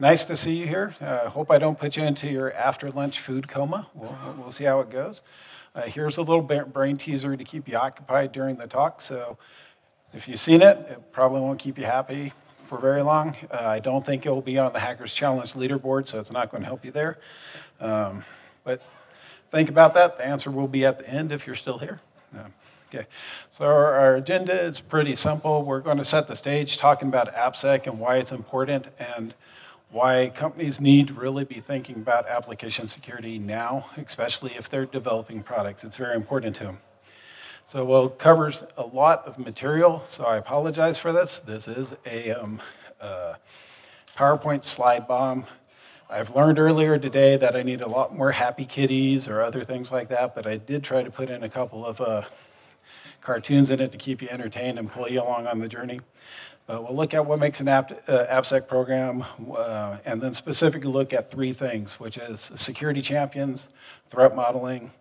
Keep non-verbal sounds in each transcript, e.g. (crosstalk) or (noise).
Nice to see you here. Uh, hope I don't put you into your after lunch food coma. We'll, we'll see how it goes. Uh, here's a little brain teaser to keep you occupied during the talk. So if you've seen it, it probably won't keep you happy for very long. Uh, I don't think it will be on the Hackers Challenge leaderboard, so it's not going to help you there. Um, but think about that. The answer will be at the end if you're still here. Uh, okay, so our, our, agenda is pretty simple. We're going to set the stage talking about AppSec and why it's important and why companies need to really be thinking about application security now, especially if they're developing products. It's very important to them. So well, covers a lot of material, so I apologize for this. This is a um, uh, PowerPoint slide bomb. I've learned earlier today that I need a lot more happy kitties or other things like that, but I did try to put in a couple of uh, cartoons in it to keep you entertained and pull you along on the journey. Uh, we'll look at what makes an app, uh, AppSec program, uh, and then specifically look at three things, which is security champions, threat modeling,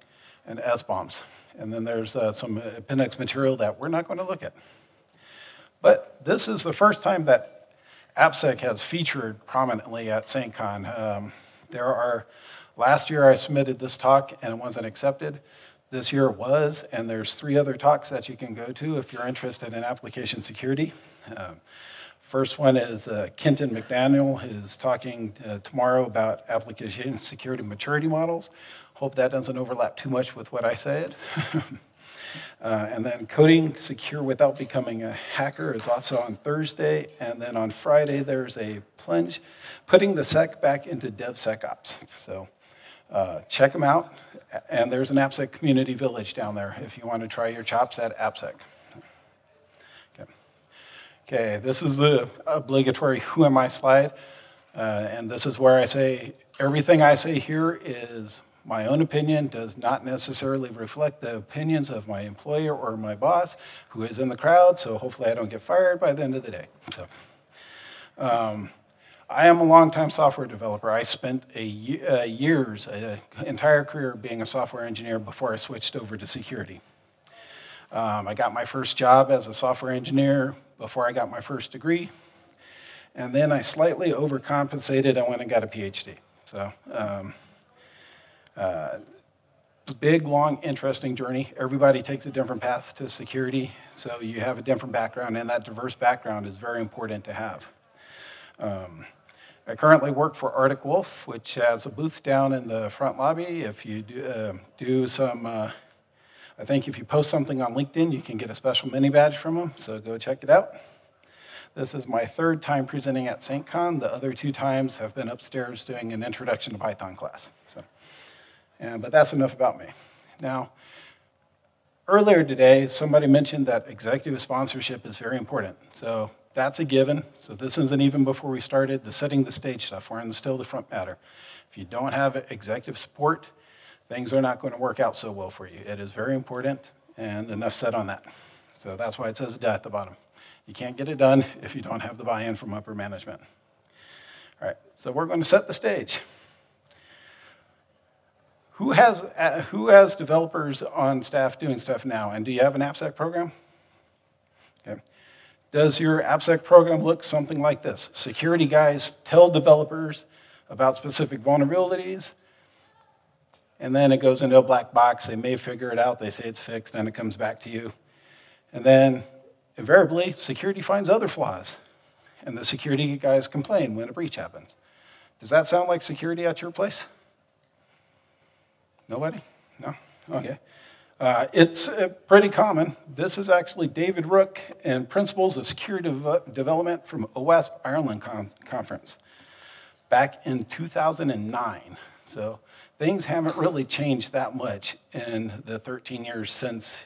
and SBOMs. And then there's uh, some appendix material that we're not going to look at. But this is the first time that AppSec has featured prominently at SaintCon. Um, there are, last year I submitted this talk and it wasn't accepted. This year it was, and there's three other talks that you can go to if you're interested in application security. Uh, first one is uh, Kenton McDaniel is talking uh, tomorrow about application security maturity models. Hope that doesn't overlap too much with what I said. (laughs) Uh, and then coding secure without becoming a hacker is also on Thursday. And then on Friday, there's a plunge, putting the sec back into DevSecOps. So uh, check them out. And there's an AppSec community village down there if you want to try your chops at AppSec. Okay, this is the obligatory who am I slide. Uh, and this is where I say everything I say here is my own opinion, does not necessarily reflect the opinions of my employer or my boss who is in the crowd, so hopefully I don't get fired by the end of the day. So, um, I am a longtime software developer. I spent a, uh, years, an entire career being a software engineer before I switched over to security. Um, I got my first job as a software engineer before I got my first degree. And then I slightly overcompensated. I went and got a PhD. So, um, uh, big, long, interesting journey. Everybody takes a different path to security. So, you have a different background, and that diverse background is very important to have. Um, I currently work for Arctic Wolf, which has a booth down in the front lobby. If you do, uh, do some uh, I think if you post something on LinkedIn, you can get a special mini badge from them, so go check it out. This is my third time presenting at SaintCon. The other two times have been upstairs doing an introduction to Python class. So, and, but that's enough about me. Now, earlier today, somebody mentioned that executive sponsorship is very important. So that's a given. So this isn't even before we started the setting the stage stuff. We're in the still the front matter. If you don't have executive support, things are not going to work out so well for you. It is very important, and enough said on that. So that's why it says DA at the bottom. You can't get it done if you don't have the buy in from upper management. All right, so we're going to set the stage. Who has, uh, who has developers on staff doing stuff now? And do you have an AppSec program? Okay. Does your AppSec program look something like this? Security guys tell developers about specific vulnerabilities, and then it goes into a black box. They may figure it out. They say it's fixed, then it comes back to you. And then invariably, security finds other flaws, and the security guys complain when a breach happens. Does that sound like security at your place? Nobody? No? Okay. Uh, it's uh, pretty common. This is actually David Rook and Principles of Security Dev Development from OWASP Ireland Con Conference back in 2009. So things haven't really changed that much in the 13 years since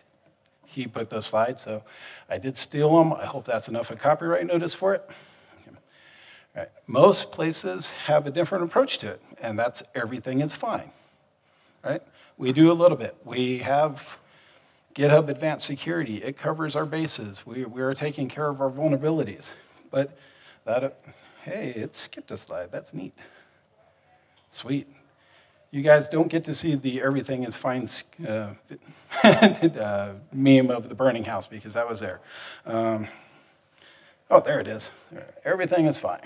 he put those slides. So I did steal them. I hope that's enough of a copyright notice for it. Right. Most places have a different approach to it, and that's everything is fine. Right? We do a little bit. We have GitHub Advanced Security. It covers our bases. We, we are taking care of our vulnerabilities. But that, hey, it skipped a slide. That's neat. Sweet you guys don't get to see the everything is fine uh, (laughs) uh, meme of the burning house because that was there. Um, oh, there it is. Everything is fine.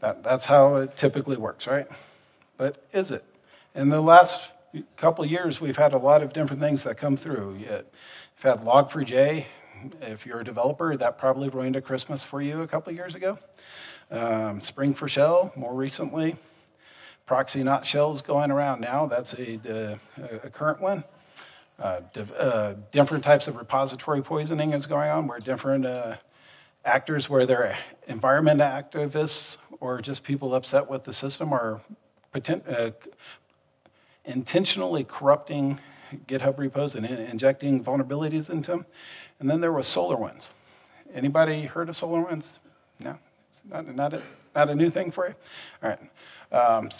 That, that's how it typically works, right? But is it? In the last couple years, we've had a lot of different things that come through. You've had Log4j. If you're a developer, that probably ruined a Christmas for you a couple years ago. Um, Spring4Shell, more recently. ProxyNotShells going around now. That's a, a, a current one. Uh, uh, different types of repository poisoning is going on where different uh, actors, where they're environment activists or just people upset with the system, are uh, intentionally corrupting GitHub repos and injecting vulnerabilities into them. And then there was SolarWinds. Anybody heard of SolarWinds? No? It's not, not, a, not a new thing for you? All right. Um,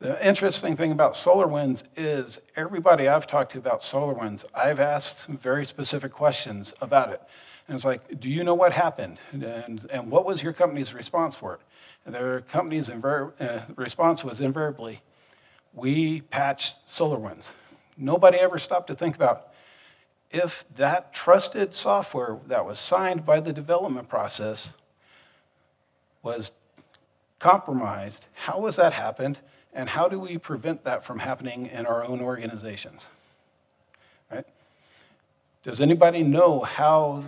the interesting thing about SolarWinds is everybody I've talked to about SolarWinds, I've asked very specific questions about it. And it's like, do you know what happened? And, and what was your company's response for it? And their company's uh, response was invariably, we patched SolarWinds. Nobody ever stopped to think about if that trusted software that was signed by the development process was compromised, how has that happened? And how do we prevent that from happening in our own organizations? Right? Does anybody know how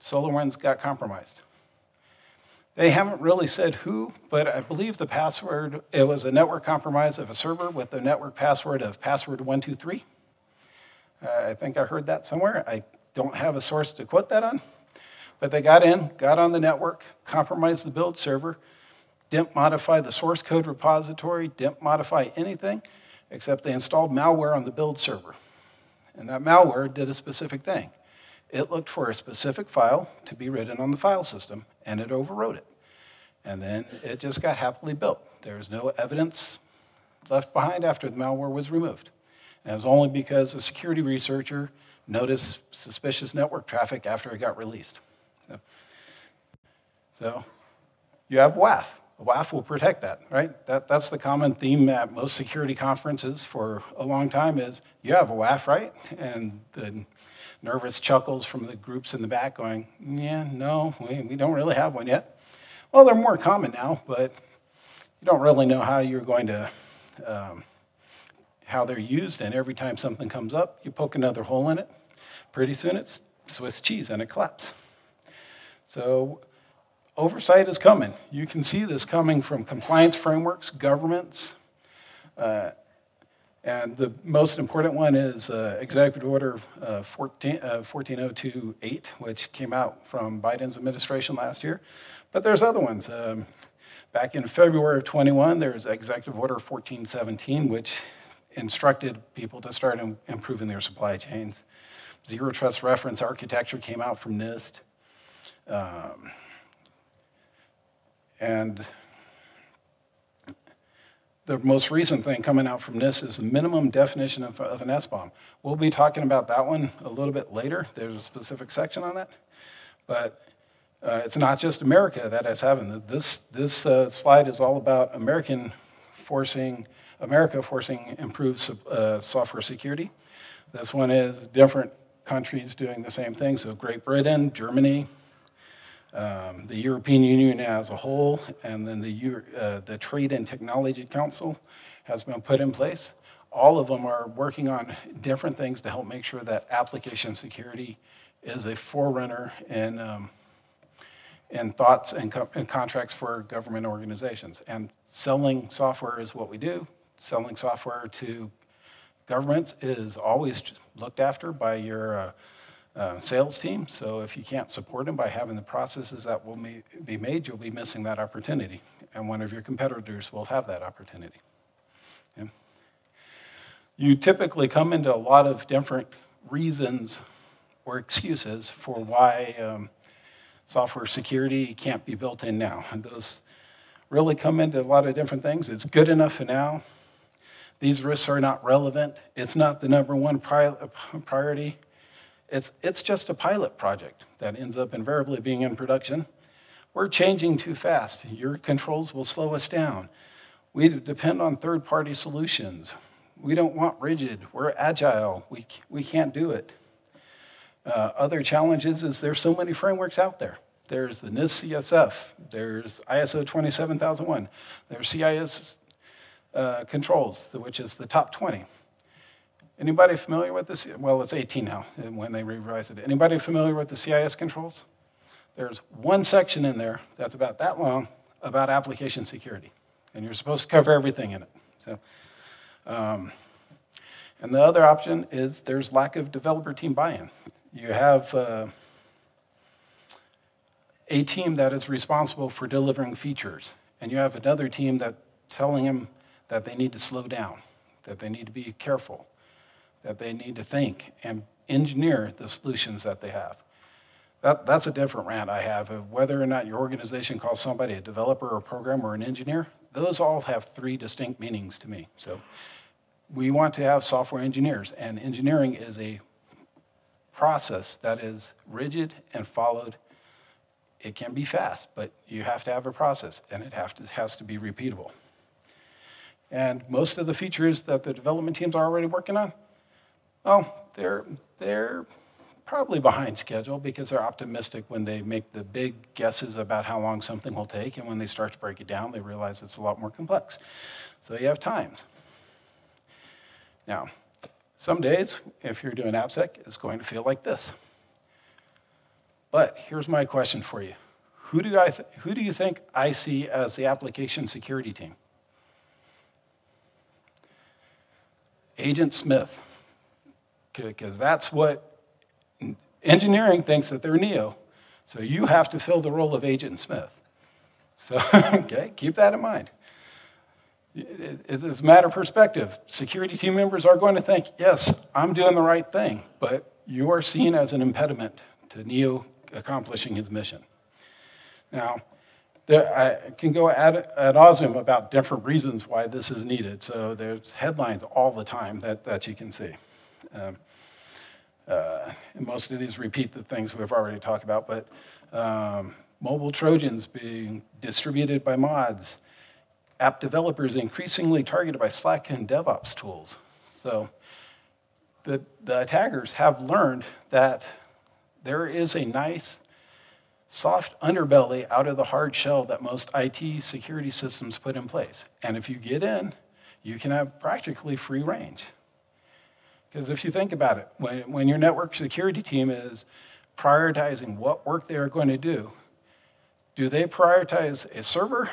SolarWinds got compromised? They haven't really said who, but I believe the password, it was a network compromise of a server with the network password of password123. Uh, I think I heard that somewhere. I don't have a source to quote that on. But they got in, got on the network, compromised the build server, didn't modify the source code repository, didn't modify anything, except they installed malware on the build server. And that malware did a specific thing. It looked for a specific file to be written on the file system, and it overwrote it. And then it just got happily built. There's no evidence left behind after the malware was removed. And it was only because a security researcher noticed suspicious network traffic after it got released. So, so you have WAF. WAF will protect that, right? That, that's the common theme at most security conferences for a long time is, you have a WAF, right? And the nervous chuckles from the groups in the back going, yeah, no, we, we don't really have one yet. Well, they're more common now, but you don't really know how you're going to, um, how they're used, and every time something comes up, you poke another hole in it. Pretty soon it's Swiss cheese and it collapses. So oversight is coming. You can see this coming from compliance frameworks, governments, uh, and the most important one is uh, Executive Order uh, 14, uh, 14028, which came out from Biden's administration last year. But there's other ones. Um, back in February of 21, there's Executive Order 1417, which instructed people to start Im improving their supply chains. Zero Trust Reference Architecture came out from NIST. Um, and the most recent thing coming out from this is the minimum definition of, of an SBOM. We'll be talking about that one a little bit later. There's a specific section on that. But uh, it's not just America that is having this. This uh, slide is all about American forcing, America forcing improved uh, software security. This one is different countries doing the same thing. So Great Britain, Germany, um, the European Union as a whole, and then the, uh, the Trade and Technology Council has been put in place. All of them are working on different things to help make sure that application security is a forerunner in, um, in thoughts and, co and contracts for government organizations. And selling software is what we do. Selling software to governments is always looked after by your uh, uh, sales team. So if you can't support them by having the processes that will be made, you'll be missing that opportunity. And one of your competitors will have that opportunity. You typically come into a lot of different reasons or excuses for why um, software security can't be built in now. And those really come into a lot of different things. It's good enough for now. These risks are not relevant. It's not the number one priority. It's, it's just a pilot project that ends up invariably being in production. We're changing too fast. Your controls will slow us down. We depend on third party solutions. We don't want rigid. We're agile. We, we can't do it. Uh, other challenges is there's so many frameworks out there. there's the NIST CSF, there's ISO 27001, there's CIS uh, controls, which is the top 20. Anybody familiar with this? Well, it's 18 now when they revised it. Anybody familiar with the CIS controls? There's one section in there that's about that long about application security, and you're supposed to cover everything in it. So, um, and the other option is there's lack of developer team buy-in. You have uh, a team that is responsible for delivering features, and you have another team that telling them that they need to slow down, that they need to be careful, that they need to think and engineer the solutions that they have. That, that's a different rant I have of whether or not your organization calls somebody a developer or a programmer or an engineer. Those all have three distinct meanings to me. So we want to have software engineers, and engineering is a process that is rigid and followed. It can be fast, but you have to have a process, and it to, has to be repeatable. And most of the features that the development teams are already working on, well, they're, they're probably behind schedule because they're optimistic when they make the big guesses about how long something will take, and when they start to break it down, they realize it's a lot more complex. So you have times. Now, some days, if you're doing AppSec, it's going to feel like this. But here's my question for you. Who do, I who do you think I see as the application security team? Agent Smith because that's what engineering thinks that they're Neo. So you have to fill the role of Agent Smith. So, (laughs) okay, keep that in mind. It's a matter of perspective. Security team members are going to think, yes, I'm doing the right thing, but you are seen as an impediment to Neo accomplishing his mission. Now, there, I can go ad, ad nauseum about different reasons why this is needed. So there's headlines all the time that, that you can see. Um, uh, most of these repeat the things we've already talked about, but um, mobile Trojans being distributed by mods, app developers increasingly targeted by Slack and DevOps tools. So the, the attackers have learned that there is a nice soft underbelly out of the hard shell that most IT security systems put in place. And if you get in, you can have practically free range. Because if you think about it, when, when your network security team is prioritizing what work they are going to do, do they prioritize a server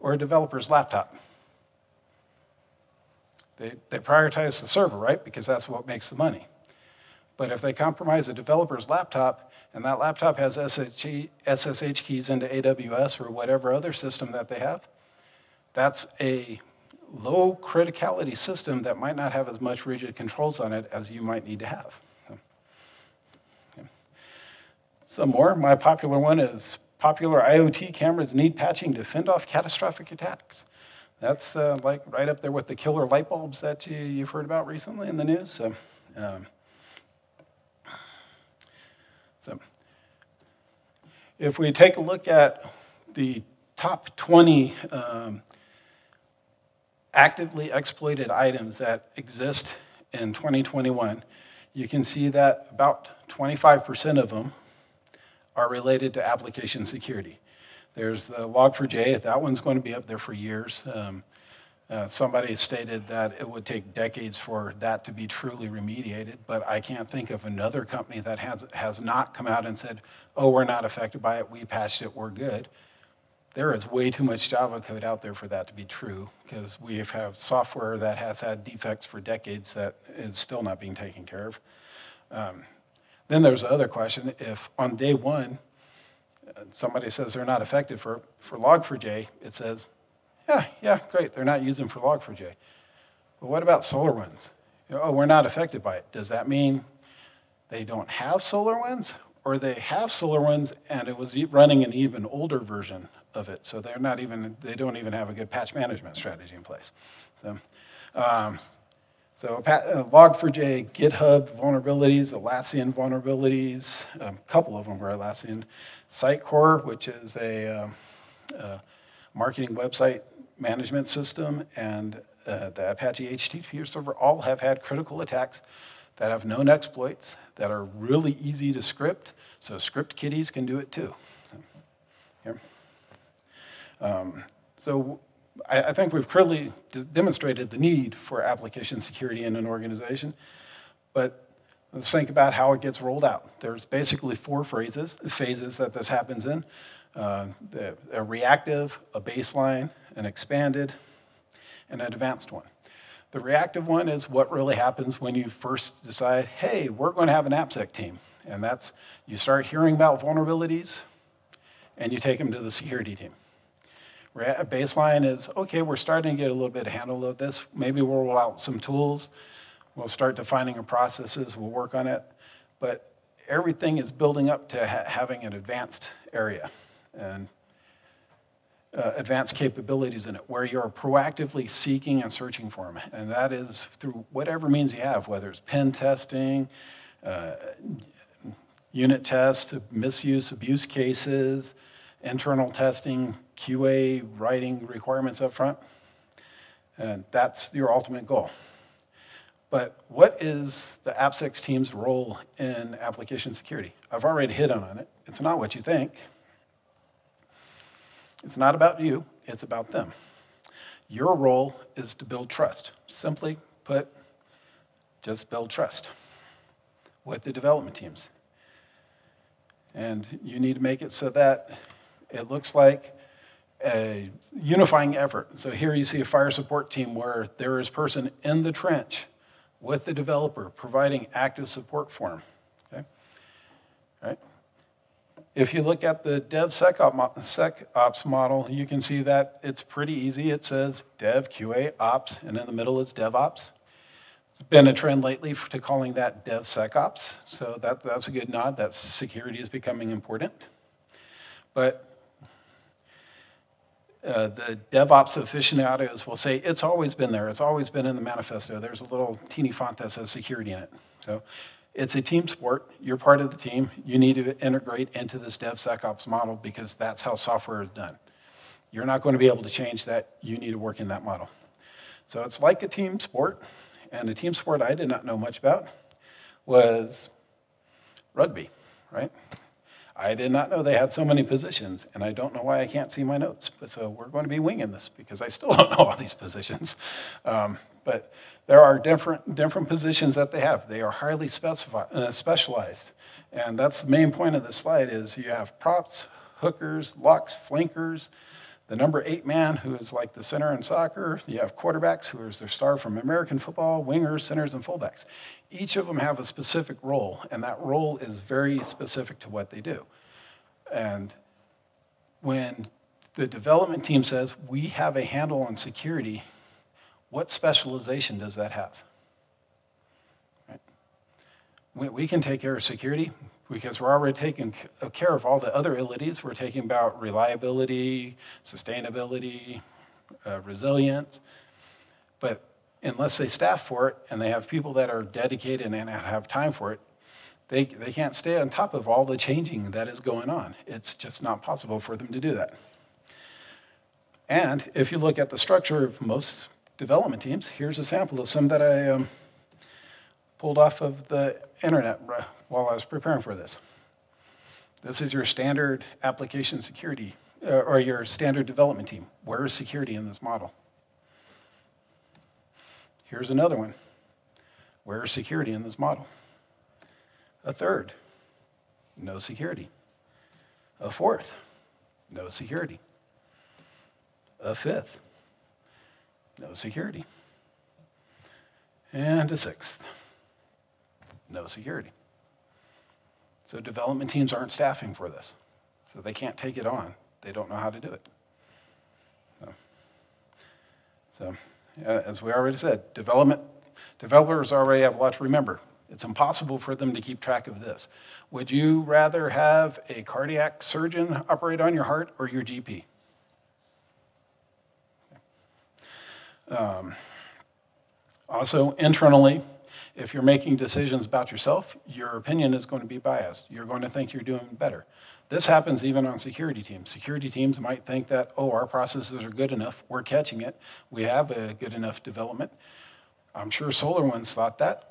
or a developer's laptop? They, they prioritize the server, right? Because that's what makes the money. But if they compromise a developer's laptop and that laptop has SSH keys into AWS or whatever other system that they have, that's a low criticality system that might not have as much rigid controls on it as you might need to have. Some more. My popular one is popular IoT cameras need patching to fend off catastrophic attacks. That's uh, like right up there with the killer light bulbs that you, have heard about recently in the news. So, um, so, if we take a look at the top 20 um, actively exploited items that exist in 2021, you can see that about 25% of them are related to application security. There's the Log4j, that one's going to be up there for years. Um, uh, somebody stated that it would take decades for that to be truly remediated, but I can't think of another company that has, has not come out and said, oh, we're not affected by it, we patched it, we're good there is way too much Java code out there for that to be true because we have software that has had defects for decades that is still not being taken care of. Um, then there's the other question, if on day one, uh, somebody says they're not affected for, for Log4j, it says, yeah, yeah, great, they're not using for Log4j. But what about SolarWinds? You know, oh, we're not affected by it. Does that mean they don't have SolarWinds? Or they have SolarWinds and it was running an even older version of it. So they're not even, they don't even have a good patch management strategy in place. So, um, so uh, Log4j, GitHub vulnerabilities, Atlassian vulnerabilities, a couple of them were Atlassian. Sitecore, which is a, a marketing website management system, and uh, the Apache HTTP server all have had critical attacks that have known exploits, that are really easy to script, so script kiddies can do it too. Here. Um, so I, I, think we've clearly demonstrated the need for application security in an organization, but let's think about how it gets rolled out. There's basically four phrases, phases that this happens in. Uh, a reactive, a baseline, an expanded, and an advanced one. The reactive one is what really happens when you first decide, hey, we're going to have an AppSec team. And that's you start hearing about vulnerabilities and you take them to the security team. Baseline is, okay, we're starting to get a little bit of handle of this. Maybe we'll roll out some tools. We'll start defining our processes. We'll work on it. But everything is building up to ha having an advanced area. And uh, advanced capabilities in it, where you're proactively seeking and searching for them. And that is through whatever means you have, whether it's pen testing, uh, unit tests, misuse, abuse cases, internal testing, QA, writing requirements up front. And that's your ultimate goal. But what is the AppSec team's role in application security? I've already hit on it. It's not what you think. It's not about you, it's about them. Your role is to build trust. Simply put, just build trust with the development teams. And you need to make it so that it looks like a unifying effort. So here you see a fire support team where there is person in the trench with the developer providing active support for them. Okay? Right? If you look at the DevSecOps model, you can see that it's pretty easy. It says Dev, QA, Ops, and in the middle it's DevOps. It's been a trend lately to calling that DevSecOps, so that, that's a good nod. That security is becoming important. But uh, the DevOps aficionados will say it's always been there. It's always been in the manifesto. There's a little teeny font that says security in it. So it's a team sport. You're part of the team. You need to integrate into this DevSecOps model because that's how software is done. You're not going to be able to change that. You need to work in that model. So it's like a team sport. And a team sport I did not know much about was rugby, right? I did not know they had so many positions, and I don't know why I can't see my notes. But so we're going to be winging this because I still (laughs) don't know all these positions. Um, but there are different, different positions that they have. They are highly specified, uh, specialized. And that's the main point of the slide is you have props, hookers, locks, flankers, the number eight man, who is like the center in soccer. You have quarterbacks, who is their star from American football, wingers, centers, and fullbacks. Each of them have a specific role, and that role is very specific to what they do. And when the development team says, we have a handle on security, what specialization does that have? Right? We, we can take care of security because we're already taking care of all the other abilities. We're taking about reliability, sustainability, uh, resilience. But unless they staff for it and they have people that are dedicated and have time for it, they, they can't stay on top of all the changing that is going on. It's just not possible for them to do that. And if you look at the structure of most development teams. Here's a sample of some that I um, pulled off of the internet while I was preparing for this. This is your standard application security, uh, or your standard development team. Where is security in this model? Here's another one. Where is security in this model? A third, no security. A fourth, no security. A fifth, no security. And a sixth, no security. So development teams aren't staffing for this. So they can't take it on. They don't know how to do it. So, so as we already said, development, developers already have a lot to remember. It's impossible for them to keep track of this. Would you rather have a cardiac surgeon operate on your heart or your GP? Um, also, internally, if you're making decisions about yourself, your opinion is going to be biased. You're going to think you're doing better. This happens even on security teams. Security teams might think that, oh, our processes are good enough, we're catching it, we have a good enough development. I'm sure SolarWinds thought that.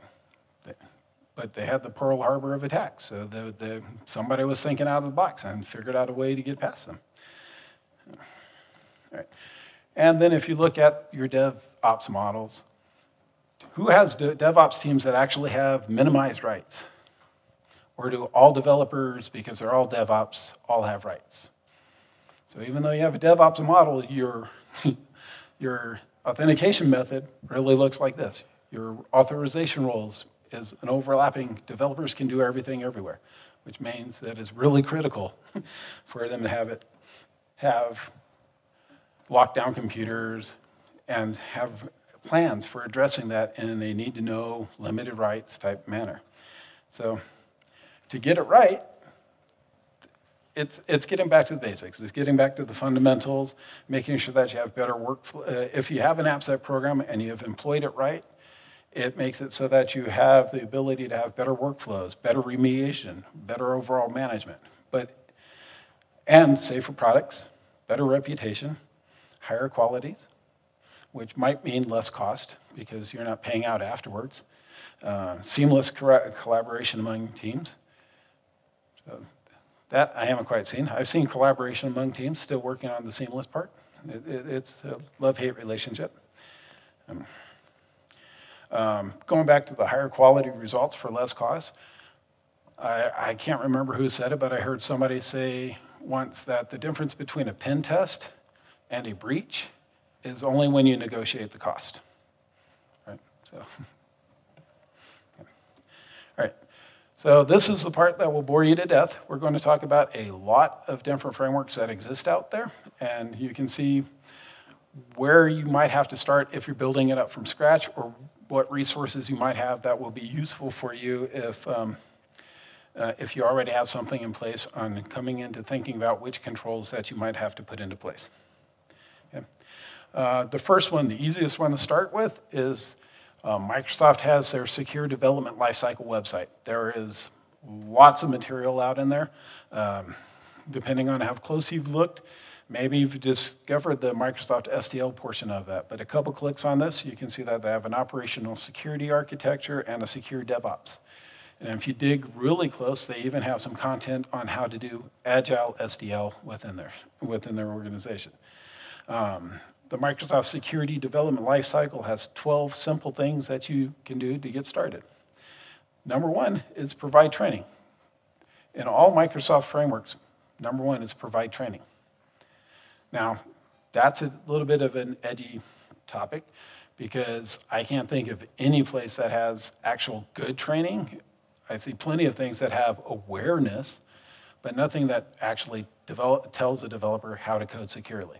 but they had the Pearl Harbor of attacks. So the, the, somebody was thinking out of the box and figured out a way to get past them. All right. And then if you look at your DevOps models, who has DevOps teams that actually have minimized rights? Or do all developers, because they're all DevOps, all have rights? So even though you have a DevOps model, your, (laughs) your authentication method really looks like this. Your authorization roles is an overlapping, developers can do everything everywhere, which means that it's really critical (laughs) for them to have it, have lockdown computers and have plans for addressing that in a need to know, limited rights type manner. So to get it right, it's, it's getting back to the basics. It's getting back to the fundamentals, making sure that you have better workflow. Uh, if you have an AppSec program and you have employed it right, it makes it so that you have the ability to have better workflows, better remediation, better overall management, but and safer products, better reputation, higher qualities, which might mean less cost because you're not paying out afterwards. Uh, seamless collaboration among teams. So that I haven't quite seen. I've seen collaboration among teams still working on the seamless part. It, it, it's a love-hate relationship. Um, um, going back to the higher quality results for less cost, I, I can't remember who said it, but I heard somebody say once that the difference between a pen test and a breach is only when you negotiate the cost. Right? So. (laughs) So this is the part that will bore you to death. We're going to talk about a lot of different frameworks that exist out there, and you can see where you might have to start if you're building it up from scratch or what resources you might have that will be useful for you if, um, uh, if you already have something in place on coming into thinking about which controls that you might have to put into place. Uh, the first one, the easiest one to start with, is uh, Microsoft has their secure development lifecycle website. There is lots of material out in there. Um, depending on how close you've looked, Maybe you've discovered the Microsoft SDL portion of that, but a couple clicks on this, you can see that they have an operational security architecture and a secure DevOps. And if you dig really close, they even have some content on how to do agile SDL within their, within their organization. Um, the Microsoft Security Development Lifecycle has 12 simple things that you can do to get started. Number one is provide training. In all Microsoft frameworks, number one is provide training. Now, that's a little bit of an edgy topic because I can't think of any place that has actual good training. I see plenty of things that have awareness, but nothing that actually develop, tells a developer how to code securely.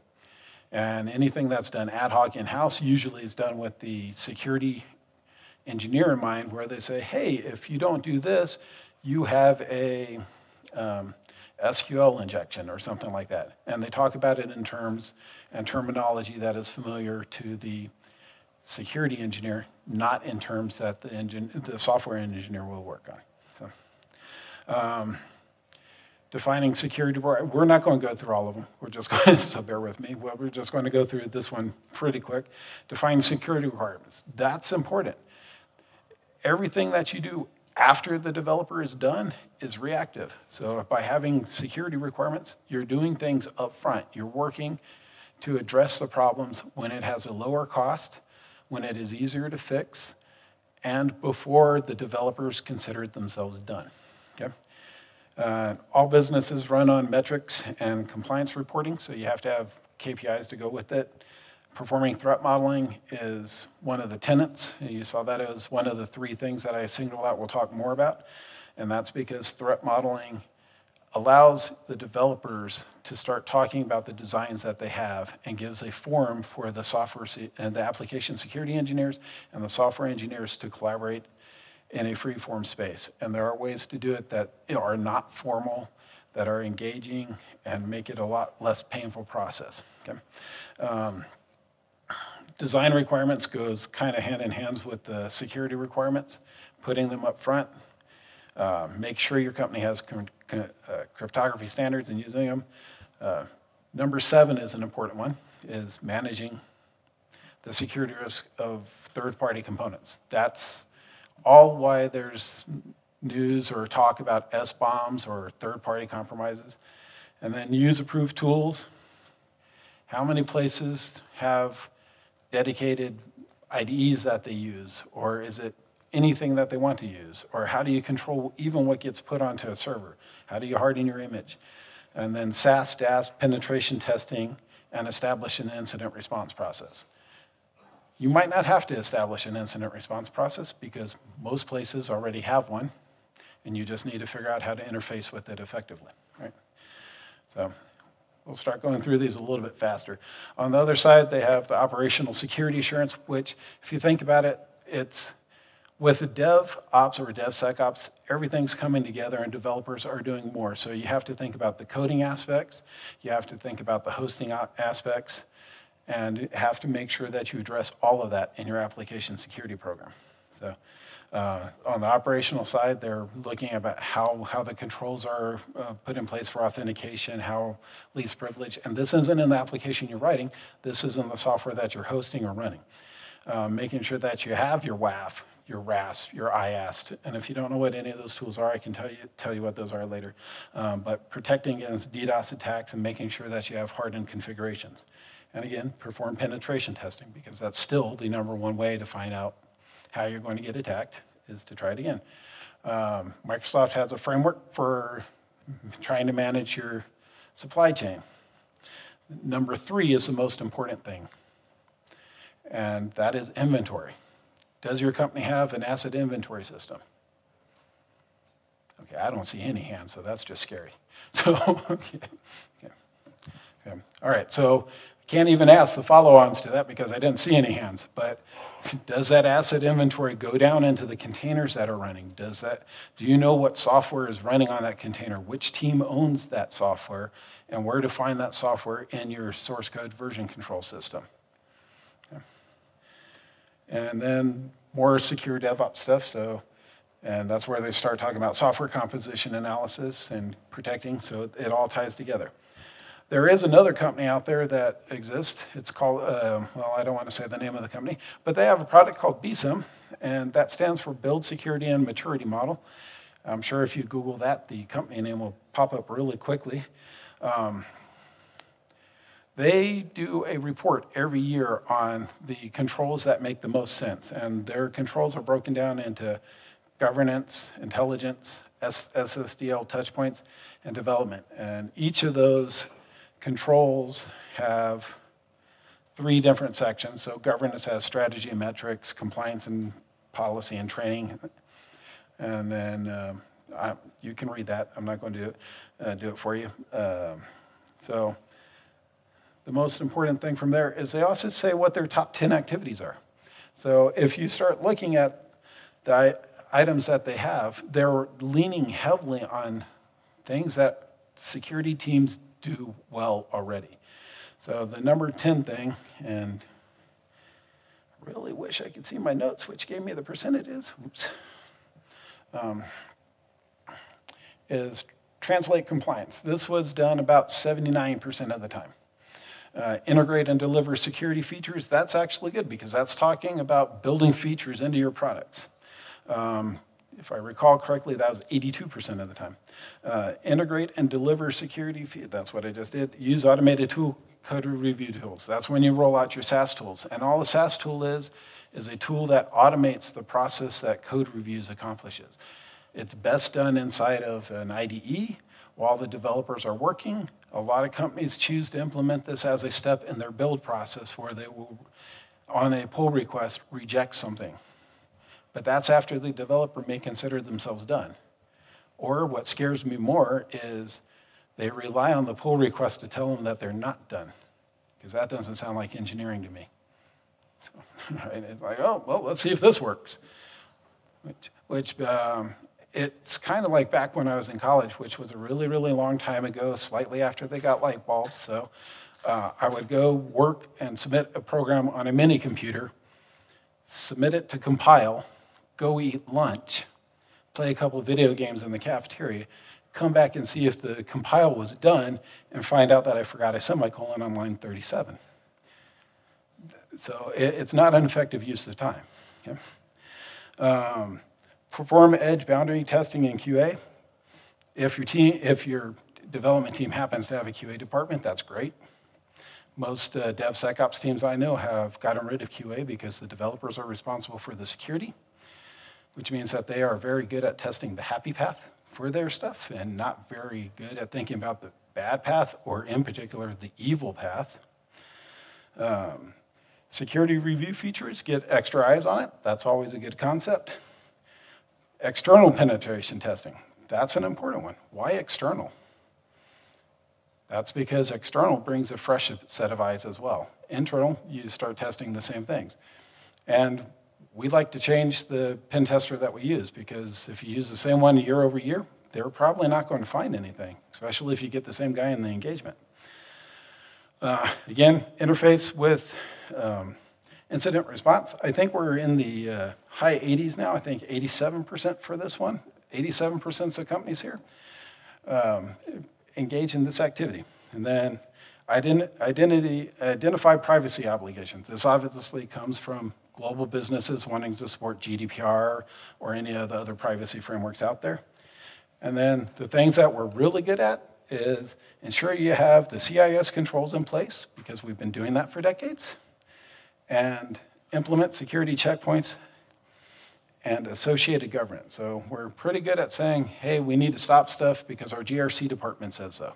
And anything that's done ad hoc in-house usually is done with the security engineer in mind where they say, hey, if you don't do this, you have a, um, SQL injection or something like that. And they talk about it in terms and terminology that is familiar to the security engineer, not in terms that the, engine, the software engineer will work on. So, um, defining security, we're not going to go through all of them. We're just (laughs) going, so bear with me. Well, we're just going to go through this one pretty quick. Defining security requirements. That's important. Everything that you do after the developer is done is reactive. So by having security requirements, you're doing things up front. You're working to address the problems when it has a lower cost, when it is easier to fix, and before the developers consider themselves done. Uh, all businesses run on metrics and compliance reporting, so you have to have KPIs to go with it. Performing threat modeling is one of the tenets. You saw that as one of the three things that I singled out we'll talk more about. And that's because threat modeling allows the developers to start talking about the designs that they have and gives a forum for the software and the application security engineers and the software engineers to collaborate in a free-form space. And there are ways to do it that are not formal, that are engaging, and make it a lot less painful process. Okay? Um, design requirements goes kind of hand in hand with the security requirements, putting them up front. Uh, make sure your company has uh, cryptography standards and using them. Uh, number seven is an important one, is managing the security risk of third-party components. That's all why there's news or talk about SBOMs or third-party compromises. And then use approved tools. How many places have dedicated IDEs that they use? Or is it anything that they want to use? Or how do you control even what gets put onto a server? How do you harden your image? And then SAST, DAST, penetration testing, and establish an incident response process. You might not have to establish an incident response process because most places already have one, and you just need to figure out how to interface with it effectively, right? So we'll start going through these a little bit faster. On the other side, they have the operational security assurance, which, if you think about it, it's with the DevOps or DevSecOps, everything's coming together and developers are doing more. So you have to think about the coding aspects, you have to think about the hosting aspects, and have to make sure that you address all of that in your application security program. So uh, on the operational side, they're looking about how, how the controls are uh, put in place for authentication, how least privilege, and this isn't in the application you're writing, this is in the software that you're hosting or running. Uh, making sure that you have your WAF, your RAS, your IAST. And if you don't know what any of those tools are, I can tell you, tell you what those are later. Um, but protecting against DDoS attacks and making sure that you have hardened configurations. And again, perform penetration testing because that's still the number one way to find out how you're going to get attacked is to try it again. Um, Microsoft has a framework for trying to manage your supply chain. Number three is the most important thing, and that is inventory. Does your company have an asset inventory system? Okay, I don't see any hands, so that's just scary. (laughs) So, okay. okay. All right, so I can't even ask the follow-ons to that because I didn't see any hands. But (laughs) does that asset inventory go down into the containers that are running? Does that, do you know what software is running on that container? Which team owns that software? And where to find that software in your source code version control system? And then more secure DevOps stuff. So, and that's where they start talking about software composition analysis and protecting. So it, it all ties together. There is another company out there that exists. It's called, uh, well, I don't want to say the name of the company, but they have a product called BSIMM, and that stands for Build Security and Maturity Model. I'm sure if you Google that, the company name will pop up really quickly. Um, they do a report every year on the controls that make the most sense, and their controls are broken down into governance, intelligence, SSDL touchpoints, and development. And each of those controls have three different sections. So governance has strategy and metrics, compliance and policy and training. And then um, I, you can read that. I'm not going to do it, uh, do it for you. Um, so the most important thing from there is they also say what their top 10 activities are. So if you start looking at the items that they have, they're leaning heavily on things that security teams do well already. So the number 10 thing, and I really wish I could see my notes, which gave me the percentages, oops, um, is translate compliance. This was done about 79% of the time uh, integrate and deliver security features, that's actually good because that's talking about building features into your products. Um, if I recall correctly, that was 82% of the time. Uh, integrate and deliver security, that's what I just did. Use automated tool code review tools. That's when you roll out your SAST tools. And all the SAST tool is, is a tool that automates the process that code reviews accomplishes. It's best done inside of an IDE while the developers are working, a lot of companies choose to implement this as a step in their build process where they will, on a pull request, reject something. But that's after the developer may consider themselves done. Or what scares me more is they rely on the pull request to tell them that they're not done, because that doesn't sound like engineering to me. So, right? (laughs) It's like, oh, well, let's see if this works. Which, which um, it's kind of like back when I was in college, which was a really, really long time ago, slightly after they got light bulbs. So uh, I would go work and submit a program on a mini computer, submit it to compile, go eat lunch, play a couple video games in the cafeteria, come back and see if the compile was done, and find out that I forgot a semicolon on line 37. So it, it's not an effective use of time. Okay? Um, perform edge boundary testing in QA. If your team, if your development team happens to have a QA department, that's great. Most uh, DevSecOps teams I know have gotten rid of QA because the developers are responsible for the security, which means that they are very good at testing the happy path for their stuff and not very good at thinking about the bad path or, in particular, the evil path. Um, security review features get extra eyes on it. That's always a good concept. External penetration testing. That's an important one. Why external? That's because external brings a fresh set of eyes as well. Internal, you start testing the same things. And we like to change the pen tester that we use because if you use the same one year over year, they're probably not going to find anything, especially if you get the same guy in the engagement. Uh, again, interface with um, incident response. I think we're in the uh, high 80s now. I think 87% for this one. 87% of companies here. Um, engage in this activity. And then identity, identify privacy obligations. This obviously comes from global businesses wanting to support GDPR or any of the other privacy frameworks out there. And then the things that we're really good at is ensure you have the CIS controls in place, because we've been doing that for decades, and implement security checkpoints and associated governance. So we're pretty good at saying, hey, we need to stop stuff because our GRC department says so.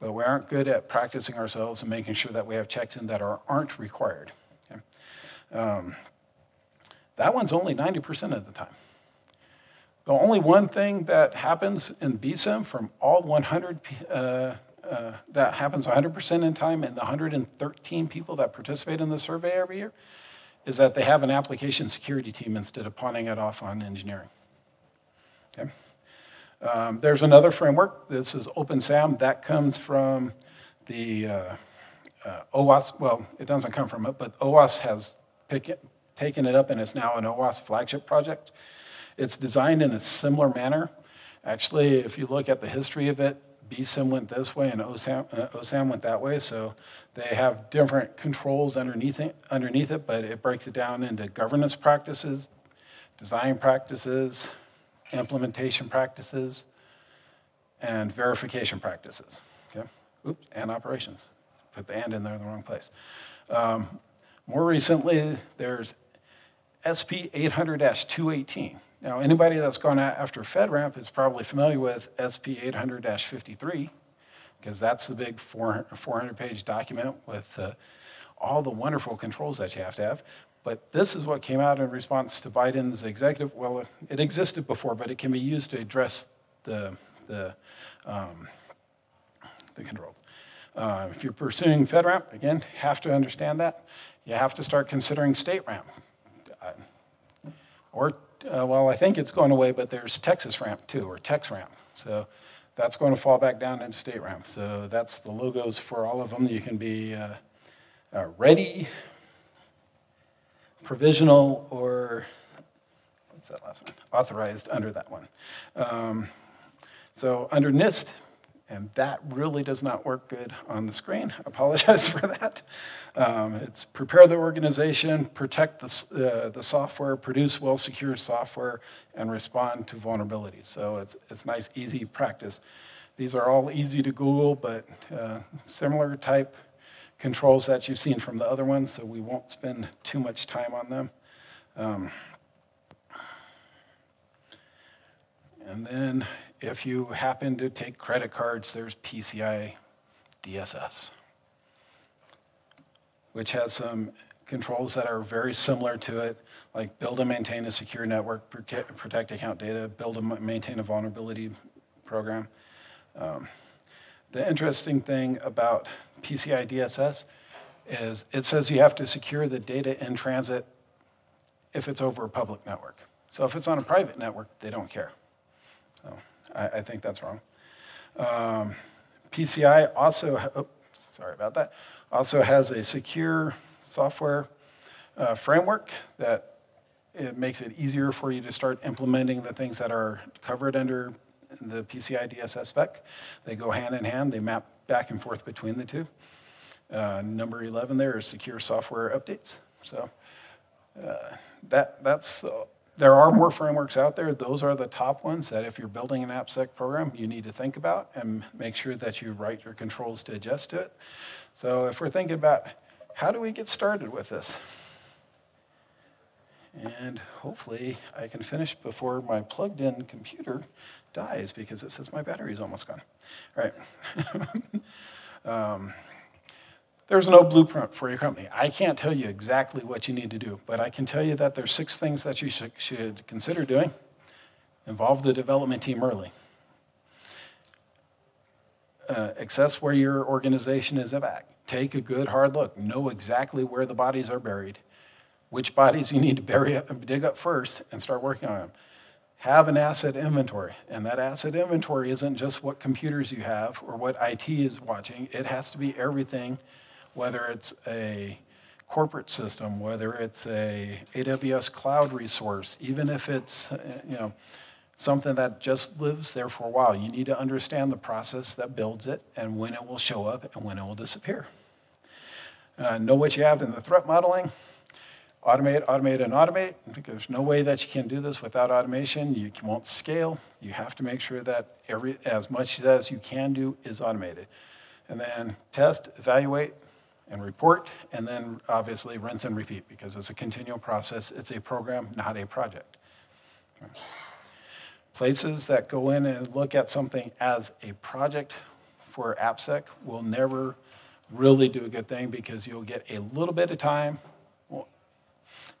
But we aren't good at practicing ourselves and making sure that we have checks in that are, aren't required. Okay? Um, that one's only 90% of the time. The only one thing that happens in BSIMM from all 100, uh, uh, that happens 100% in time in the 113 people that participate in the survey every year is that they have an application security team instead of pawning it off on engineering. Okay? Um, there's another framework. This is OpenSAMM. That comes from the uh, uh, OWASP. Well, it doesn't come from it, but OWASP has it, taken it up and it's now an OWASP flagship project. It's designed in a similar manner. Actually, if you look at the history of it, BSIMM went this way and OSAM, uh, OSAM went that way. So they have different controls underneath it, underneath it, but it breaks it down into governance practices, design practices, implementation practices, and verification practices. Okay? Oops, and operations. Put the and in there in the wrong place. Um, more recently, there's SP 800-218. Now, anybody that's gone after FedRAMP is probably familiar with SP 800-53, because that's the big 400-page document with uh, all the wonderful controls that you have to have. But this is what came out in response to Biden's executive. Well, it existed before, but it can be used to address the, the, um, the controls. Uh, if you're pursuing FedRAMP, again, have to understand that. You have to start considering StateRAMP. Uh, or uh, well, I think it's going away, but there's Texas ramp too, or TX-RAMP. So that's going to fall back down into StateRAMP. So that's the logos for all of them. You can be uh, uh, ready, provisional, or what's that last one? Authorized under that one. Um, so under NIST, and that really does not work good on the screen. I (laughs) apologize for that. Um, it's prepare the organization, protect the, uh, the software, produce well-secured software, and respond to vulnerabilities. So it's, it's nice, easy practice. These are all easy to Google, but uh, similar type controls that you've seen from the other ones, so we won't spend too much time on them. Um, and then if you happen to take credit cards, there's PCI DSS, which has some controls that are very similar to it, like build and maintain a secure network, protect account data, build and maintain a vulnerability program. Um, the interesting thing about PCI DSS is it says you have to secure the data in transit if it's over a public network. So if it's on a private network, they don't care. I, I think that's wrong. Um, PCI also, oh, sorry about that, also has a secure software uh, framework that it makes it easier for you to start implementing the things that are covered under the PCI DSS spec. They go hand in hand, they map back and forth between the two. Uh, number 11 there is secure software updates. So uh, that, that's there are more frameworks out there. Those are the top ones that if you're building an AppSec program, you need to think about and make sure that you write your controls to adjust to it. So if we're thinking about how do we get started with this? And hopefully I can finish before my plugged in computer dies because it says my battery is almost gone. All right. (laughs) um, there's no blueprint for your company. I can't tell you exactly what you need to do, but I can tell you that there's six things that you should, consider doing. Involve the development team early. Uh, assess where your organization is at. Take a good hard look. Know exactly where the bodies are buried which bodies you need to bury up, dig up first and start working on them. Have an asset inventory, and that asset inventory isn't just what computers you have or what IT is watching. It has to be everything, whether it's a corporate system, whether it's a AWS cloud resource, even if it's you know something that just lives there for a while. You need to understand the process that builds it and when it will show up and when it will disappear. Uh, know what you have in the threat modeling automate, automate, and automate. There's no way that you can do this without automation. You won't scale. You have to make sure that every, as much as you can do is automated. And then test, evaluate, and report, and then obviously rinse and repeat because it's a continual process. It's a program, not a project. Places that go in and look at something as a project for AppSec will never really do a good thing because you'll get a little bit of time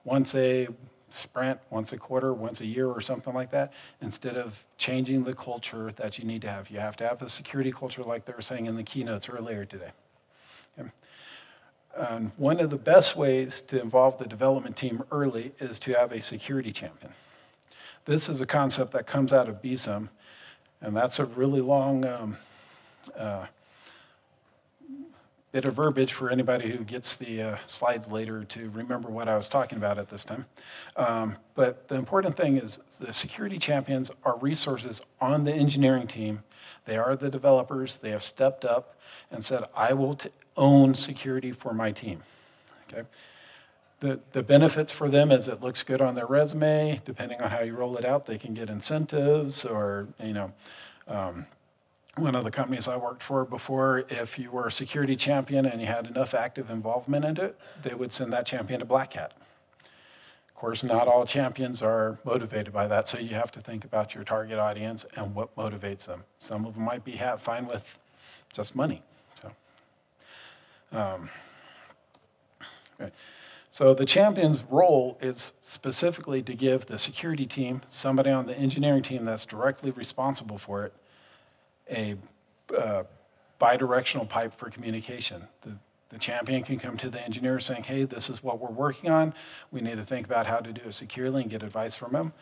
once a sprint, once a quarter, once a year, or something like that, instead of changing the culture that you need to have. You have to have a security culture, like they were saying in the keynotes earlier today. Okay. And one of the best ways to involve the development team early is to have a security champion. This is a concept that comes out of BSIMM, and that's a really long um, uh, bit of verbiage for anybody who gets the uh, slides later to remember what I was talking about at this time. Um, but the important thing is the security champions are resources on the engineering team. They are the developers. They have stepped up and said, I will own security for my team. Okay? The, the benefits for them is it looks good on their resume. Depending on how you roll it out, they can get incentives or, you know, um, one of the companies I worked for before, if you were a security champion and you had enough active involvement in it, they would send that champion to Black Hat. Of course, not all champions are motivated by that, so you have to think about your target audience and what motivates them. Some of them might be fine with just money. So, um, right. so the champion's role is specifically to give the security team, somebody on the engineering team that's directly responsible for it, a uh, bidirectional pipe for communication. The, the champion can come to the engineer saying, hey, this is what we're working on. We need to think about how to do it securely and get advice from him.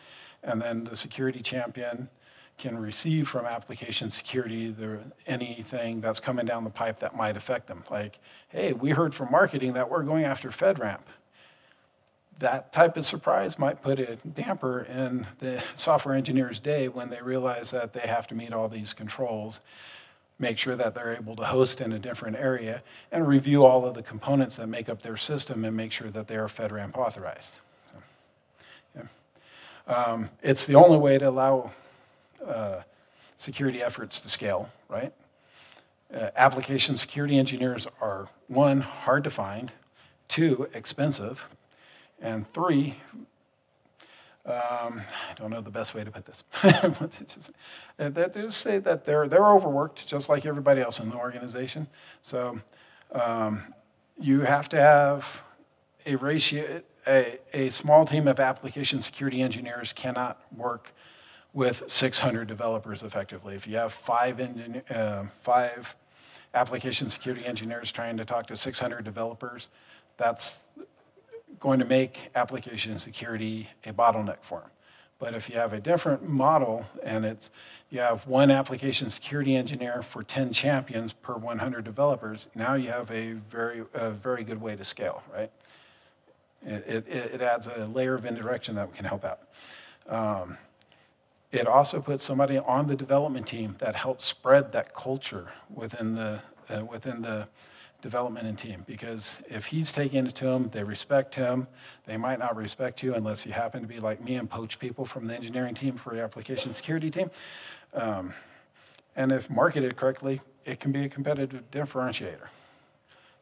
And then the security champion can receive from application security the, anything that's coming down the pipe that might affect them. Like, hey, we heard from marketing that we're going after FedRAMP that type of surprise might put a damper in the software engineer's day when they realize that they have to meet all these controls, make sure that they're able to host in a different area, and review all of the components that make up their system and make sure that they are FedRAMP authorized. Um, it's the only way to allow uh, security efforts to scale, right? Uh, application security engineers are, one, hard to find, two, expensive, and three, um, I don't know the best way to put this. (laughs) they just say that they're, they're overworked just like everybody else in the organization. So um, you have to have a ratio, a, a small team of application security engineers cannot work with 600 developers effectively. If you have five, uh, five application security engineers trying to talk to 600 developers, that's going to make application security a bottleneck for them. But if you have a different model and it's you have one application security engineer for 10 champions per 100 developers, now you have a very, a very good way to scale, right? It, it, it adds a layer of indirection that can help out. Um, it also puts somebody on the development team that helps spread that culture within the, uh, within the development and team because if he's taking it to them, they respect him. They might not respect you unless you happen to be like me and poach people from the engineering team for your application security team. Um, and if marketed correctly, it can be a competitive differentiator.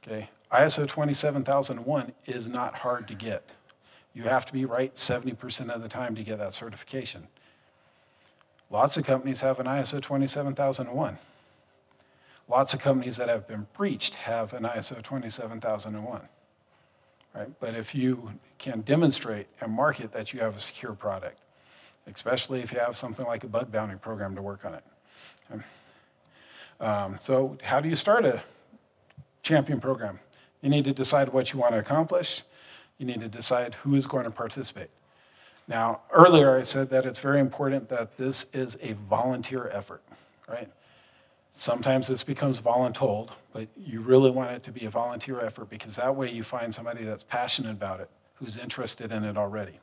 Okay, ISO 27001 is not hard to get. You have to be right 70% of the time to get that certification. Lots of companies have an ISO 27001. Lots of companies that have been breached have an ISO 27001. Right? But if you can demonstrate and market that you have a secure product, especially if you have something like a bug bounty program to work on it. Okay? Um, so how do you start a champion program? You need to decide what you want to accomplish. You need to decide who is going to participate. Now, earlier I said that it's very important that this is a volunteer effort, right? Sometimes this becomes voluntold, but you really want it to be a volunteer effort because that way you find somebody that's passionate about it, who's interested in it already.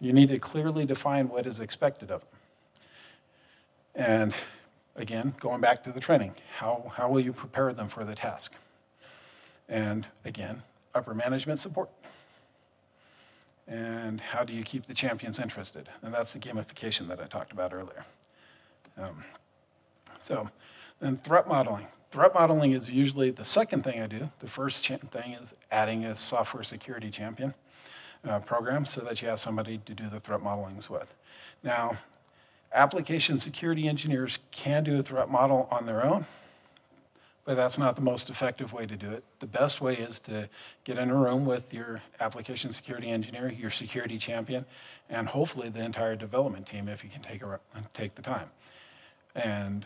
You need to clearly define what is expected of them. And again, going back to the training, how, how will you prepare them for the task? And again, upper management support. And how do you keep the champions interested? And that's the gamification that I talked about earlier. Um, so then threat modeling. Threat modeling is usually the second thing I do. The first thing is adding a software security champion uh, program so that you have somebody to do the threat modelings with. Now, application security engineers can do a threat model on their own but that's not the most effective way to do it. The best way is to get in a room with your application security engineer, your security champion, and hopefully the entire development team if you can take, a, take the time. And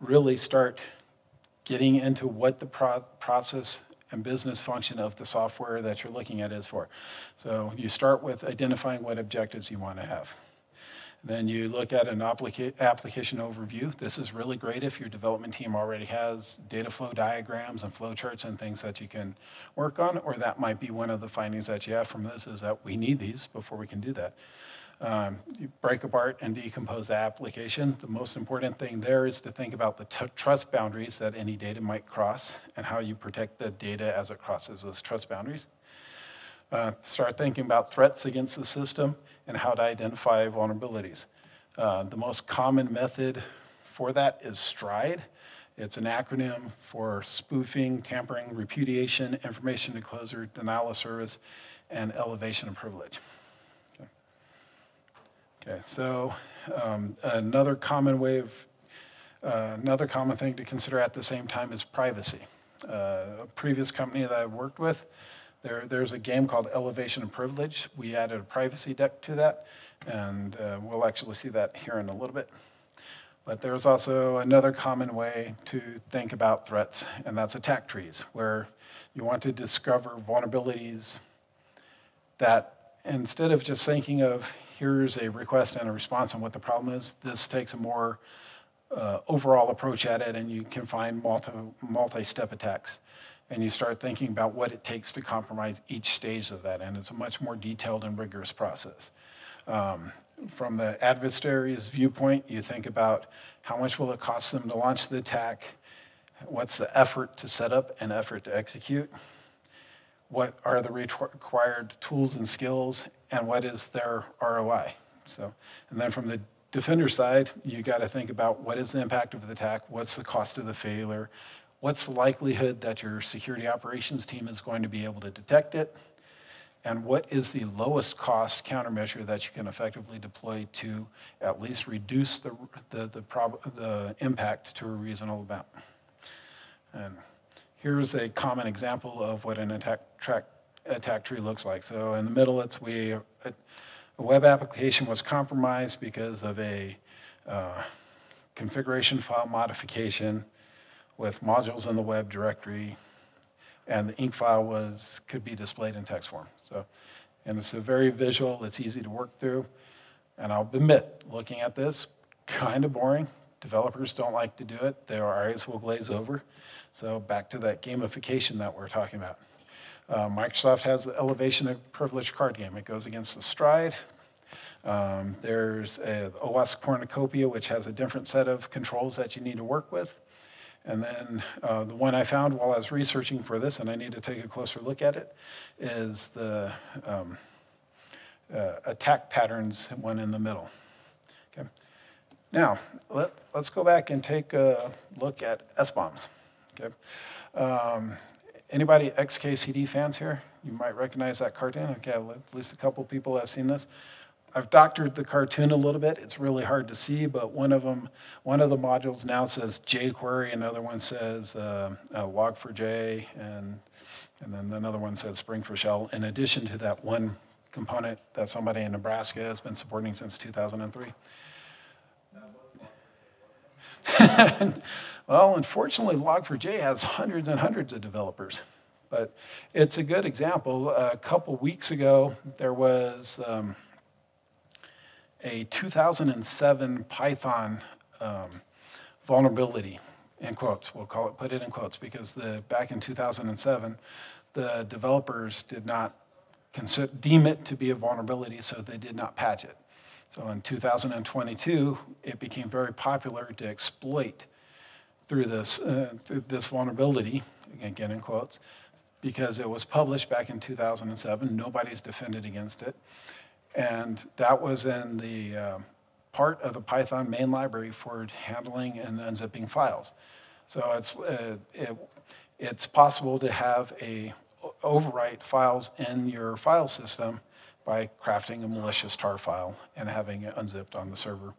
really start getting into what the pro process and business function of the software that you're looking at is for. So you start with identifying what objectives you want to have. Then you look at an applica application overview. This is really great if your development team already has data flow diagrams and flow charts and things that you can work on, or that might be one of the findings that you have from this is that we need these before we can do that. Um, you break apart and decompose the application. The most important thing there is to think about the trust boundaries that any data might cross and how you protect the data as it crosses those trust boundaries. Uh, start thinking about threats against the system and how to identify vulnerabilities. Uh, the most common method for that is STRIDE. It's an acronym for spoofing, tampering, repudiation, information disclosure, denial of service, and elevation of privilege. Okay, okay so um, another common way of, uh, another common thing to consider at the same time is privacy. Uh, a previous company that I worked with, there, there's a game called Elevation of Privilege. We added a privacy deck to that, and uh, we'll actually see that here in a little bit. But there's also another common way to think about threats, and that's attack trees, where you want to discover vulnerabilities that instead of just thinking of here's a request and a response and what the problem is, this takes a more uh, overall approach at it, and you can find multi, multi-step attacks and you start thinking about what it takes to compromise each stage of that. And it's a much more detailed and rigorous process. Um, from the adversary's viewpoint, you think about how much will it cost them to launch the attack, what's the effort to set up and effort to execute, what are the required tools and skills, and what is their ROI. So, and then from the defender side, you got to think about what is the impact of the attack, what's the cost of the failure, what's the likelihood that your security operations team is going to be able to detect it, and what is the lowest cost countermeasure that you can effectively deploy to at least reduce the, the, the, the impact to a reasonable amount. And here's a common example of what an attack, track, attack tree looks like. So in the middle, it's we, a, a web application was compromised because of a uh, configuration file modification with modules in the web directory, and the ink file was, could be displayed in text form. So, and it's a very visual, it's easy to work through. And I'll admit, looking at this, kind of boring. Developers don't like to do it. Their eyes will glaze over. So back to that gamification that we're talking about. Uh, Microsoft has the Elevation of Privilege card game. It goes against the STRIDE. Um, there's a OWASP Cornucopia, which has a different set of controls that you need to work with. And then uh, the one I found while I was researching for this, and I need to take a closer look at it, is the um, uh, attack patterns one in the middle. Okay. Now, let, let's go back and take a look at SBOMs. Okay. Um, anybody XKCD fans here? You might recognize that cartoon. Okay, at least a couple people have seen this. I've doctored the cartoon a little bit. It's really hard to see, but one of them, one of the modules now says jQuery, another one says uh, uh, log4j, and and then another one says Spring4Shell. In addition to that one component that somebody in Nebraska has been supporting since 2003. (laughs) well, unfortunately, Log4j has hundreds and hundreds of developers. But it's a good example. A couple weeks ago, there was um, a 2007 Python um, vulnerability, in quotes. We'll call it, put it in quotes, because the, back in 2007, the developers did not consider, deem it to be a vulnerability, so they did not patch it. So in 2022, it became very popular to exploit through this, uh, through this vulnerability, again in quotes, because it was published back in 2007. Nobody's defended against it. And that was in the uh, part of the Python main library for handling and unzipping files. So it's, uh, it, it's possible to have a overwrite files in your file system by crafting a malicious tar file and having it unzipped on the server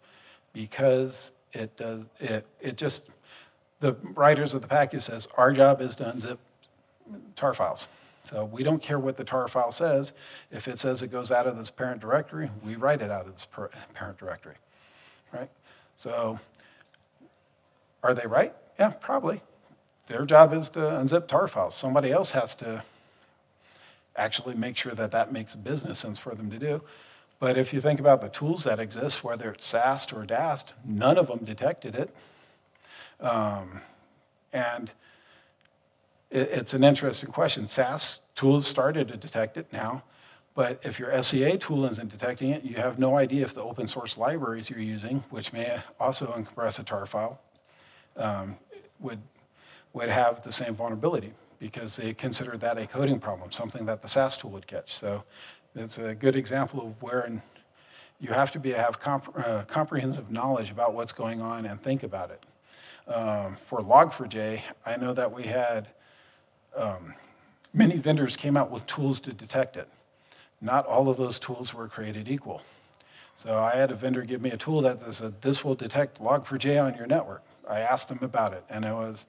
because it does it it just the writers of the package says our job is to unzip tar files so we don't care what the tar file says. If it says it goes out of this parent directory we write it out of this parent directory right? So are they right? Yeah probably. Their job is to unzip tar files. Somebody else has to actually make sure that that makes business sense for them to do. But if you think about the tools that exist, whether it's SAST or DAST, none of them detected it. Um, and it's an interesting question. SAST tools started to detect it now, but if your SCA tool isn't detecting it, you have no idea if the open source libraries you're using, which may also uncompress a tar file, um, would, would have the same vulnerability because they consider that a coding problem, something that the SAST tool would catch. So it's a good example of where you have to be have comp uh, comprehensive knowledge about what's going on and think about it. Um, for Log4j, I know that we had um, many vendors came out with tools to detect it. Not all of those tools were created equal. So I had a vendor give me a tool that said, this will detect Log4j on your network. I asked them about it, and it was,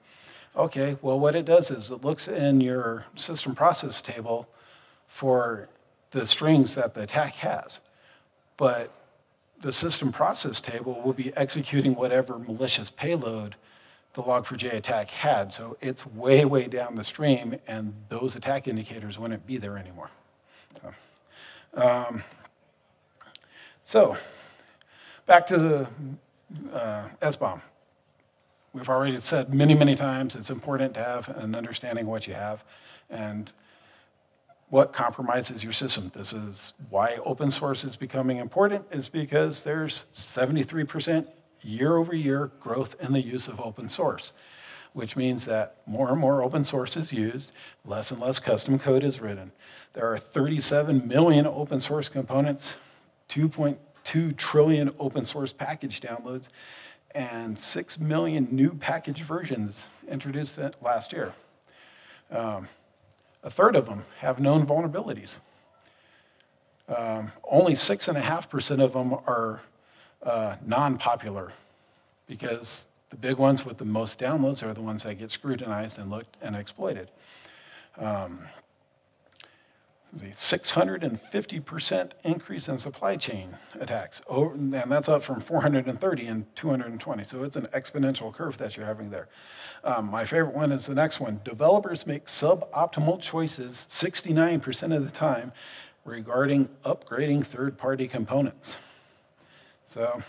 Okay, well, what it does is it looks in your system process table for the strings that the attack has. But the system process table will be executing whatever malicious payload the log4j attack had. So it's way, way down the stream, and those attack indicators wouldn't be there anymore. So, um, so back to the uh, SBOM we've already said many, many times it's important to have an understanding of what you have and what compromises your system. This is why open source is becoming important is because there's 73% year over year growth in the use of open source, which means that more and more open source is used, less and less custom code is written. There are 37 million open source components, 2.2 trillion open source package downloads, and 6 million new package versions introduced last year. Um, a third of them have known vulnerabilities. Um, only 6.5% of them are uh, non-popular because the big ones with the most downloads are the ones that get scrutinized and looked and exploited. Um, the 650% increase in supply chain attacks. Oh, and that's up from 430 and 220. So it's an exponential curve that you're having there. Um, my favorite one is the next one. Developers make suboptimal choices 69% of the time regarding upgrading third-party components. So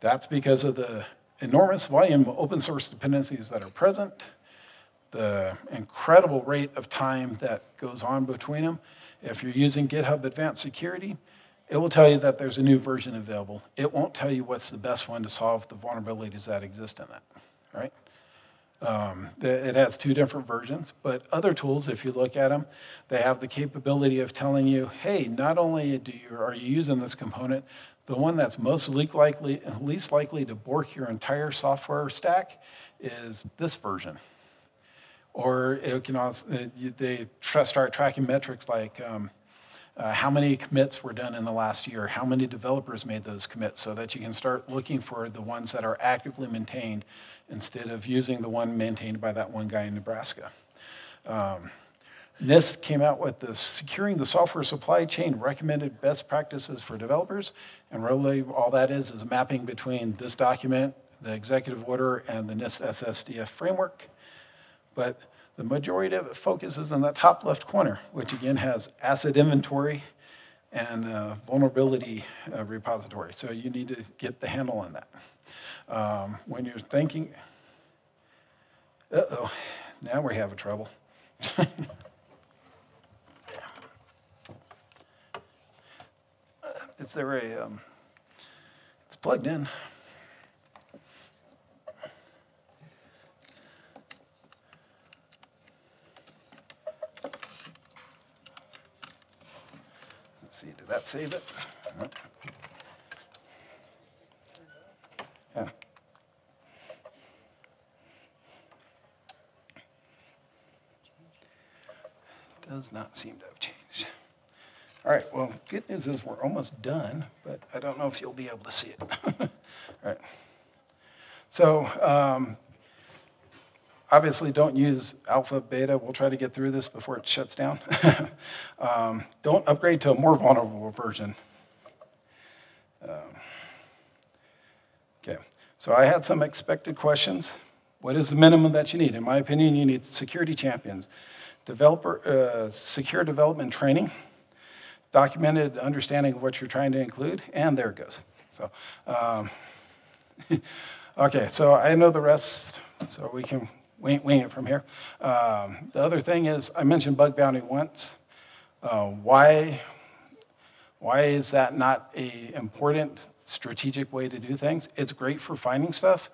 that's because of the enormous volume of open source dependencies that are present the incredible rate of time that goes on between them. If you're using GitHub Advanced Security, it will tell you that there's a new version available. It won't tell you what's the best one to solve the vulnerabilities that exist in that. right? Um, It has two different versions, but other tools, if you look at them, they have the capability of telling you, hey, not only do you, are you using this component, the one that's most likely, least likely to bork your entire software stack is this version. Or it can also, uh, they start tracking metrics like um, uh, how many commits were done in the last year, how many developers made those commits, so that you can start looking for the ones that are actively maintained instead of using the one maintained by that one guy in Nebraska. Um, NIST came out with the Securing the Software Supply Chain Recommended Best Practices for Developers, and really all that is is mapping between this document, the executive order, and the NIST SSDF framework. But the majority of it focuses in that top left corner, which again has asset inventory and uh, vulnerability uh, repository. So you need to get the handle on that. Um, when you're thinking, uh-oh, now we're having trouble. (laughs) Is there a, um, it's plugged in. Let's see, did that save it? Does not seem to have changed. All right, well, good news is we're almost done, but I don't know if you'll be able to see it. (laughs) All right. So um, obviously don't use alpha, beta. We'll try to get through this before it shuts down. (laughs) um, don't upgrade to a more vulnerable version. Um, okay, so I had some expected questions. What is the minimum that you need? In my opinion, you need security champions, developer, uh, secure development training, documented understanding of what you're trying to include, and there it goes. So, um, (laughs) okay, so I know the rest, so we can wing, wing it from here. Um, the other thing is, I mentioned bug bounty once. Uh, why, why is that not a important strategic way to do things? It's great for finding stuff,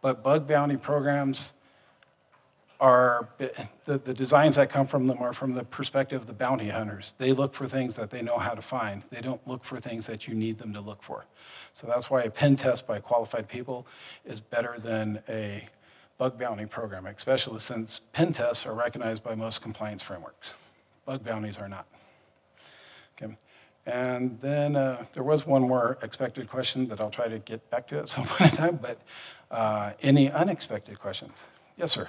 but bug bounty programs are the, the designs that come from them are from the perspective of the bounty hunters. They look for things that they know how to find. They don't look for things that you need them to look for. So that's why a pen test by qualified people is better than a bug bounty program, especially since pen tests are recognized by most compliance frameworks. Bug bounties are not. Okay. And then uh, there was one more expected question that I'll try to get back to at some (laughs) point in time, but uh, any unexpected questions? Yes, sir.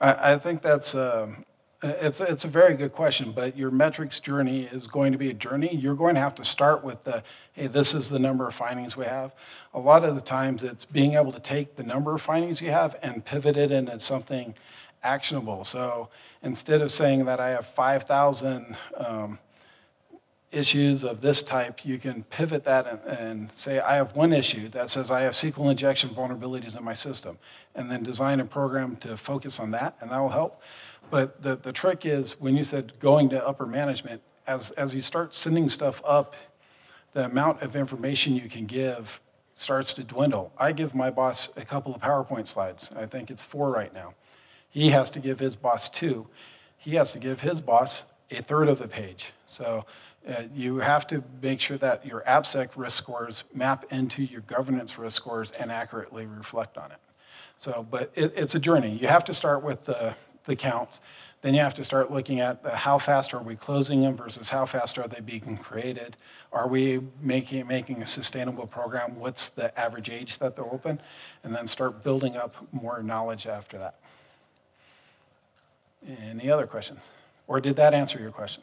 I, I think that's uh, it's it's a very good question. But your metrics journey is going to be a journey. You're going to have to start with the hey, this is the number of findings we have. A lot of the times, it's being able to take the number of findings you have and pivot it into something actionable. So instead of saying that I have 5,000 um, issues of this type, you can pivot that and, and, say, I have one issue that says I have SQL injection vulnerabilities in my system, and then design a program to focus on that, and that will help. But the, the trick is when you said going to upper management, as, as you start sending stuff up, the amount of information you can give starts to dwindle. I give my boss a couple of PowerPoint slides. I think it's four right now. He has to give his boss two. He has to give his boss a third of a page. So uh, you have to make sure that your AppSec risk scores map into your governance risk scores and accurately reflect on it. So, but it, it's a journey. You have to start with the, the counts. Then you have to start looking at the, how fast are we closing them versus how fast are they being created. Are we making, making a sustainable program? What's the average age that they're open? And then start building up more knowledge after that. Any other questions? Or did that answer your question?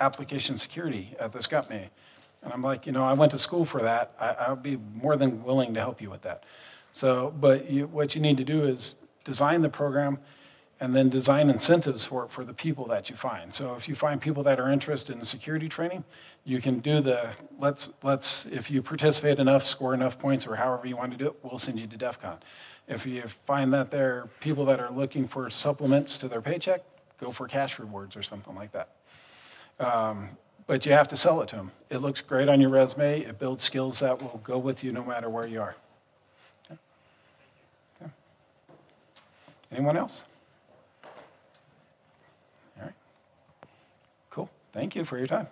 application security at this company. And I'm like, you know, I went to school for that. I'll be more than willing to help you with that. So, but you, what you need to do is design the program and then design incentives for it for the people that you find. So if you find people that are interested in security training, you can do the, let's, let's, if you participate enough, score enough points, or however you want to do it, we'll send you to DEF CON. If you find that there are people that are looking for supplements to their paycheck, go for cash rewards or something like that. Um, but you have to sell it to them. It looks great on your resume. It builds skills that will go with you no matter where you are. Yeah. Anyone else? All right. Cool. Thank you for your time.